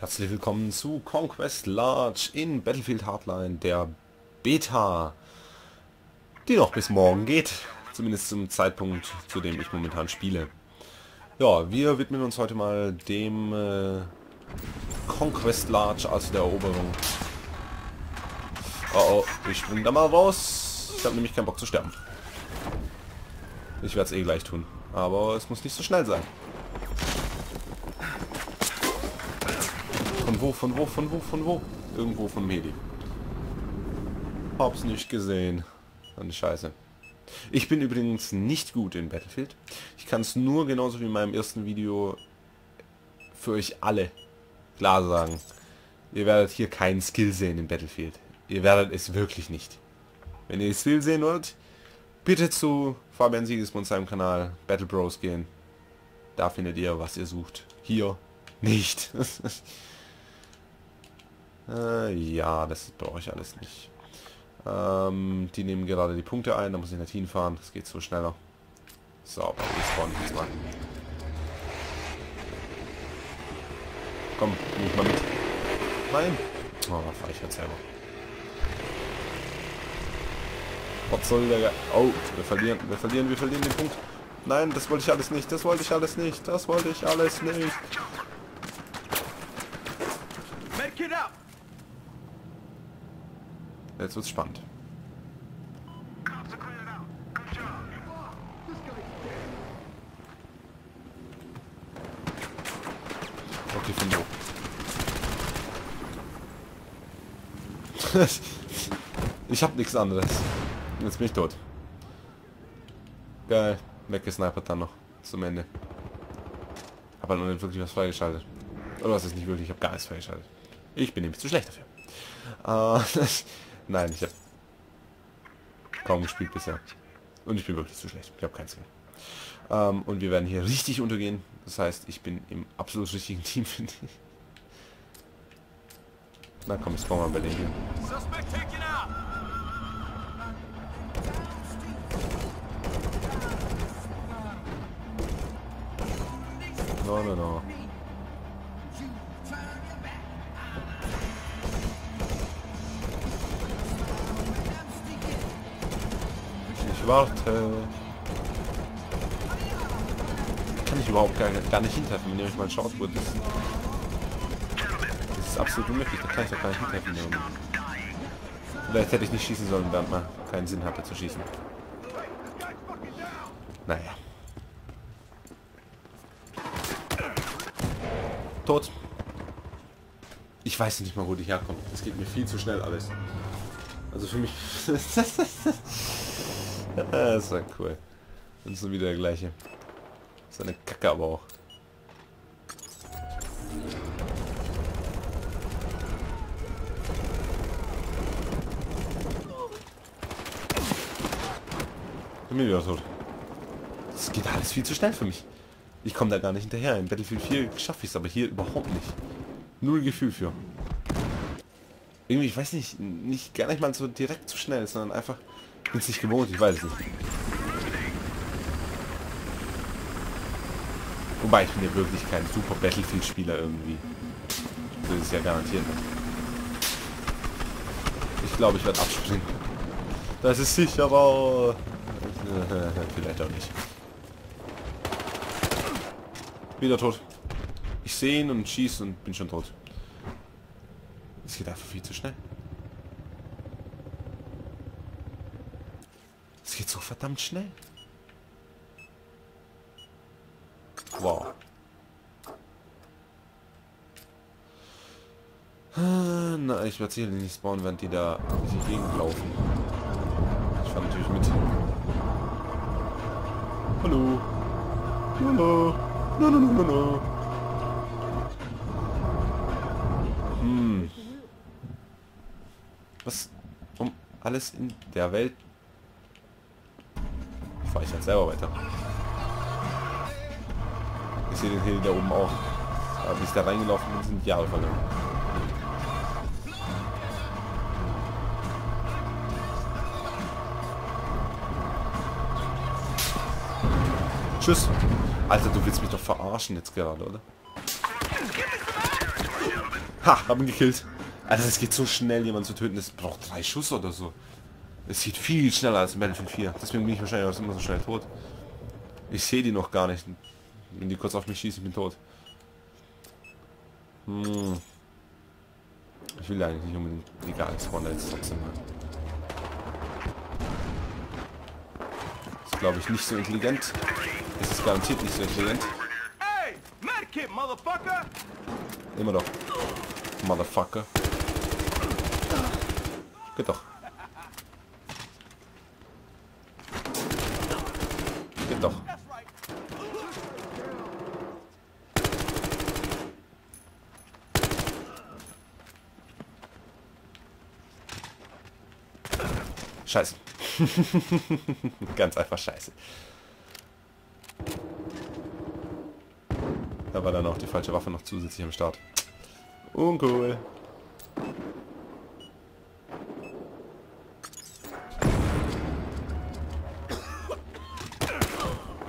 Herzlich willkommen zu Conquest Large in Battlefield Hardline, der Beta, die noch bis morgen geht, zumindest zum Zeitpunkt, zu dem ich momentan spiele. Ja, wir widmen uns heute mal dem äh, Conquest Large, also der Eroberung. Oh oh, ich spring da mal raus. Ich habe nämlich keinen Bock zu sterben. Ich werde es eh gleich tun, aber es muss nicht so schnell sein. Von wo, von wo, von wo, von wo? Irgendwo von Medi. Hab's nicht gesehen. Eine Scheiße. Ich bin übrigens nicht gut in Battlefield. Ich kann es nur genauso wie in meinem ersten Video für euch alle klar sagen. Ihr werdet hier keinen Skill sehen in Battlefield. Ihr werdet es wirklich nicht. Wenn ihr Skill sehen wollt, bitte zu Fabian Siegesmund seinem Kanal Battle Bros gehen. Da findet ihr, was ihr sucht. Hier nicht. Äh, ja, das brauche ich alles nicht. Ähm, die nehmen gerade die Punkte ein, da muss ich nicht hinfahren, das geht so schneller. So, wir spawnen jetzt mal. Komm, nimm mal mit. Nein. Oh, fahr ich jetzt selber. Was soll der... Oh, wir verlieren, wir verlieren, wir verlieren den Punkt. Nein, das wollte ich alles nicht, das wollte ich alles nicht, das wollte ich alles nicht. Jetzt wird's spannend. Okay, von wo? ich hab nichts anderes. Jetzt bin ich tot. Geil. Weggesnipert dann noch. Zum Ende. Hab halt noch nicht wirklich was freigeschaltet. Oder was ist nicht wirklich? Ich habe gar nichts freigeschaltet. Ich bin nämlich zu schlecht dafür. Äh, Nein, ich habe kaum gespielt bisher. Und ich bin wirklich zu schlecht. Ich habe kein Skill. Ähm, und wir werden hier richtig untergehen. Das heißt, ich bin im absolut richtigen Team, finde ich. Na komm, ich baue mal bei denen hier. No, no, no. Warte. Kann ich überhaupt gar, gar nicht hintreffen, wenn ihr euch mal schaut, wo das... Das ist absolut unmöglich, da kann ich doch gar nicht hintreffen. Vielleicht hätte ich nicht schießen sollen, während man keinen Sinn hatte zu schießen. Naja. Tot. Ich weiß nicht mal, wo die herkommen. Es geht mir viel zu schnell alles. Also für mich... das war cool. Und so wieder der gleiche. So eine Kacke aber auch. Bin wieder tot. Das geht alles viel zu schnell für mich. Ich komme da gar nicht hinterher. In Battlefield 4 schaffe ich es, aber hier überhaupt nicht. Null Gefühl für. Irgendwie, ich weiß nicht, nicht gar nicht mal so direkt zu schnell, sondern einfach bin es nicht gewohnt, ich weiß es nicht. Wobei ich bin ja wirklich kein super Battlefield-Spieler irgendwie. Das ist ja garantiert nicht. Ich glaube, ich werde abspringen. Das ist sicher, aber vielleicht auch nicht. Wieder tot. Ich sehe ihn und schieße und bin schon tot. Es geht einfach viel zu schnell. Geht so verdammt schnell. Wow. Na, ich werde sicherlich nicht spawnen, während die da durch die Gegend laufen. Ich fahre natürlich mit. Hallo. Hallo. No, no, no, no, no. Hm. Was um alles in der Welt fahre ich halt selber weiter. Ich sehe den Hill da oben auch. Aber bis da reingelaufen bin, sind Jahre vergangen. Tschüss. Alter, du willst mich doch verarschen jetzt gerade, oder? Ha, haben gekillt. Also es geht so schnell, jemanden zu töten. Das braucht drei Schuss oder so. Es geht viel schneller als in Battlefield 4. Deswegen bin ich wahrscheinlich auch immer so schnell tot. Ich sehe die noch gar nicht. Wenn die kurz auf mich schießen, ich bin tot. Hm. Ich will eigentlich nicht unbedingt... Egal, ich spawn jetzt trotzdem mal. Ist glaube ich nicht so intelligent. Es ist garantiert nicht so intelligent. Immer doch. Motherfucker. Geht doch. Geht doch. Scheiße. Ganz einfach scheiße. Da war dann auch die falsche Waffe noch zusätzlich am Start. Uncool.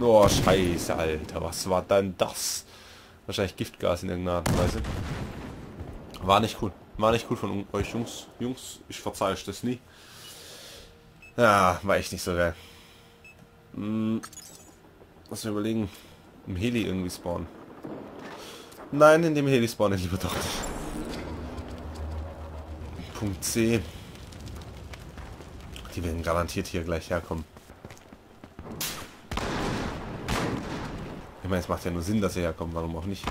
Oh, scheiße, Alter. Was war denn das? Wahrscheinlich Giftgas in irgendeiner Art und Weise. War nicht cool. War nicht cool von euch Jungs. Jungs, ich verzeihe euch das nie. Ja, war echt nicht so geil. Hm, lass mir überlegen. Im Heli irgendwie spawnen. Nein, in dem Heli spawnen lieber doch nicht. Punkt C. Die werden garantiert hier gleich herkommen. Ich meine, es macht ja nur Sinn, dass sie herkommen. Warum auch nicht?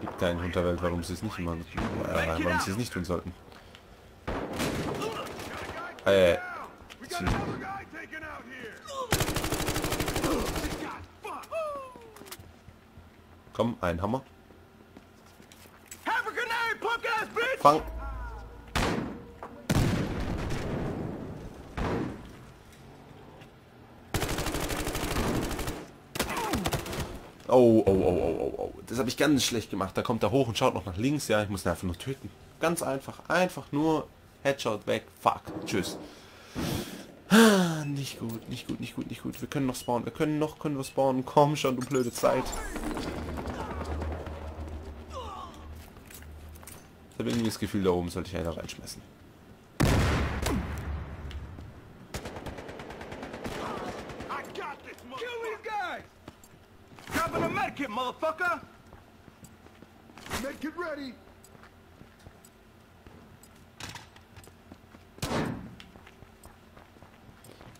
Gibt keinen Unterwelt, warum sie es nicht machen. Äh, warum sie es nicht tun sollten. Äh. Komm, ein Hammer. Fang. Oh, oh, oh, oh, oh, oh. Das habe ich ganz schlecht gemacht. Da kommt er hoch und schaut noch nach links. Ja, ich muss ihn einfach nur töten. Ganz einfach. Einfach nur Headshot weg. Fuck. Tschüss. Nicht gut, nicht gut, nicht gut, nicht gut. Wir können noch spawnen. Wir können noch, können wir spawnen. Komm schon, du blöde Zeit. Ich habe irgendwie das Gefühl, da oben sollte ich einer reinschmeißen. medkit, motherfucker! Medkit ready!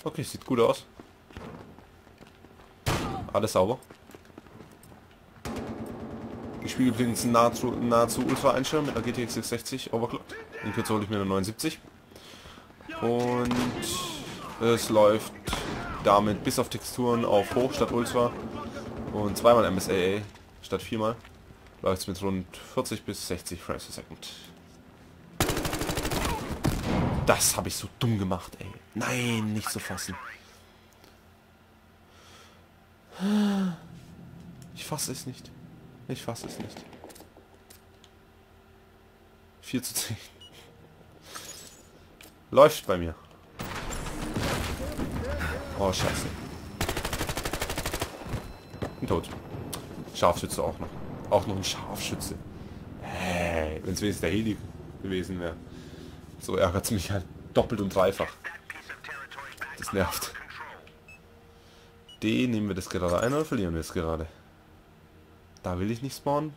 Okay, sieht gut aus. Alles sauber. Ich spiele übrigens nahezu, nahezu Ultra Einstellung mit der GTX 660 overclocked. In Kürze hole ich mir eine 79. Und es läuft damit bis auf Texturen auf Hoch statt Ultra und zweimal MSAA statt viermal läuft es mit rund 40 bis 60 Frames per Second. Das habe ich so dumm gemacht, ey. Nein, nicht zu fassen. Ich fasse es nicht. Ich fasse es nicht. 4 zu 10. Läuft bei mir. Oh, scheiße. Ein Tod. Scharfschütze auch noch. Auch noch ein Scharfschütze. Hey, wenn es wenigstens der Heli gewesen wäre. So ärgert es mich halt doppelt und dreifach. Das nervt. Den nehmen wir das gerade ein oder verlieren wir es gerade? Da will ich nicht spawnen.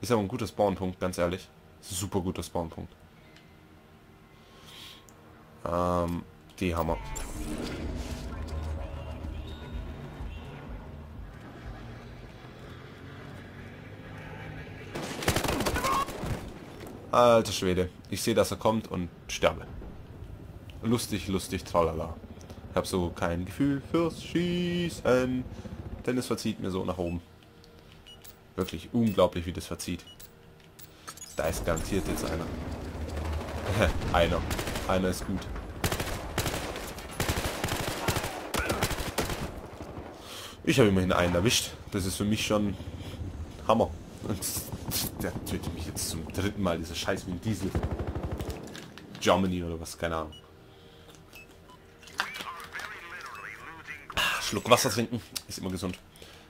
Ist aber ein guter Spawnpunkt, ganz ehrlich. Super guter Spawnpunkt. Ähm, die Alter Schwede. Ich sehe, dass er kommt und sterbe. Lustig, lustig, tralala. Ich habe so kein Gefühl fürs Schießen. Denn es verzieht mir so nach oben. Wirklich unglaublich, wie das verzieht. Da ist garantiert jetzt einer. einer. Einer ist gut. Ich habe immerhin einen erwischt. Das ist für mich schon Hammer. Und der tötet mich jetzt zum dritten Mal, dieser Scheiß wie ein Diesel. Germany oder was, keine Ahnung. Schluck Wasser trinken, ist immer gesund.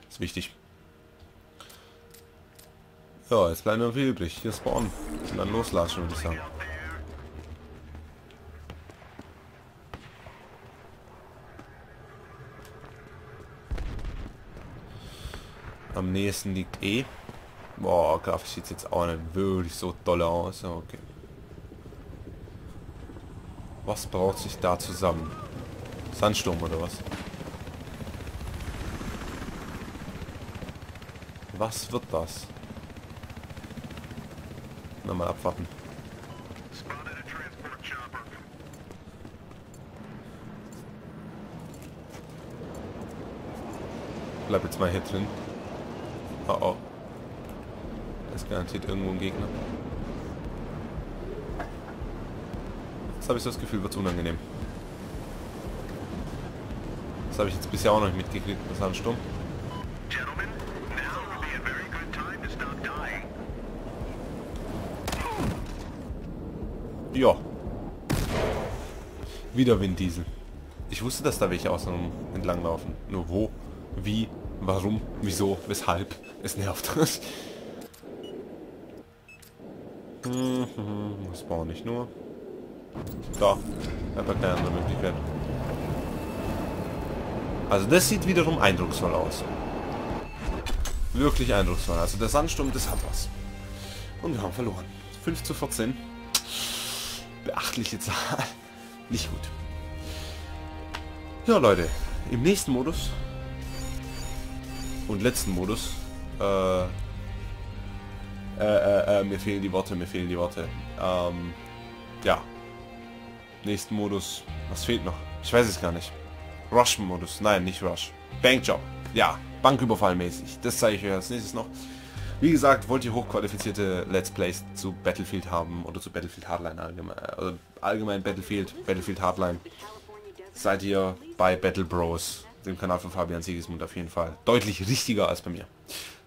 Ist wichtig. Ja, jetzt bleiben nur viel übrig. Hier spawnen. Und dann loslassen, würde ich sagen. Am nächsten liegt E. Boah, grafisch sieht jetzt auch nicht wirklich so toll aus. Okay. Was braucht sich da zusammen? Sandsturm oder was? Was wird das? Nochmal abwarten. Bleib jetzt mal hier drin. Oh oh. Ist garantiert irgendwo ein Gegner. Jetzt habe ich so das Gefühl, wird unangenehm. Das habe ich jetzt bisher auch noch nicht mitgekriegt, das war ein Sturm. Ja. Wieder Winddiesel. Ich wusste, dass da welche außen entlang laufen. Nur wo, wie, warum, wieso, weshalb. Es nervt. Mhm, das brauche nicht nur. Da. Einfach keine andere Möglichkeit. Also das sieht wiederum eindrucksvoll aus. Wirklich eindrucksvoll. Also der Sandsturm, das hat was. Und wir haben verloren. 5 zu 14. Beachtliche Zahl. Nicht gut. Ja, Leute. Im nächsten Modus und letzten Modus äh, äh, äh, äh, mir fehlen die Worte, mir fehlen die Worte. Ähm, ja. Nächsten Modus. Was fehlt noch? Ich weiß es gar nicht. Rush-Modus. Nein, nicht Rush. Bankjob. Ja, Banküberfall mäßig. Das zeige ich euch als nächstes noch. Wie gesagt, wollt ihr hochqualifizierte Let's Plays zu Battlefield haben oder zu Battlefield Hardline allgemein, also allgemein Battlefield, Battlefield Hardline, seid ihr bei Battle Bros, dem Kanal von Fabian Sigismund auf jeden Fall. Deutlich richtiger als bei mir.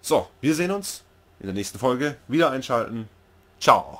So, wir sehen uns in der nächsten Folge. Wieder einschalten. Ciao.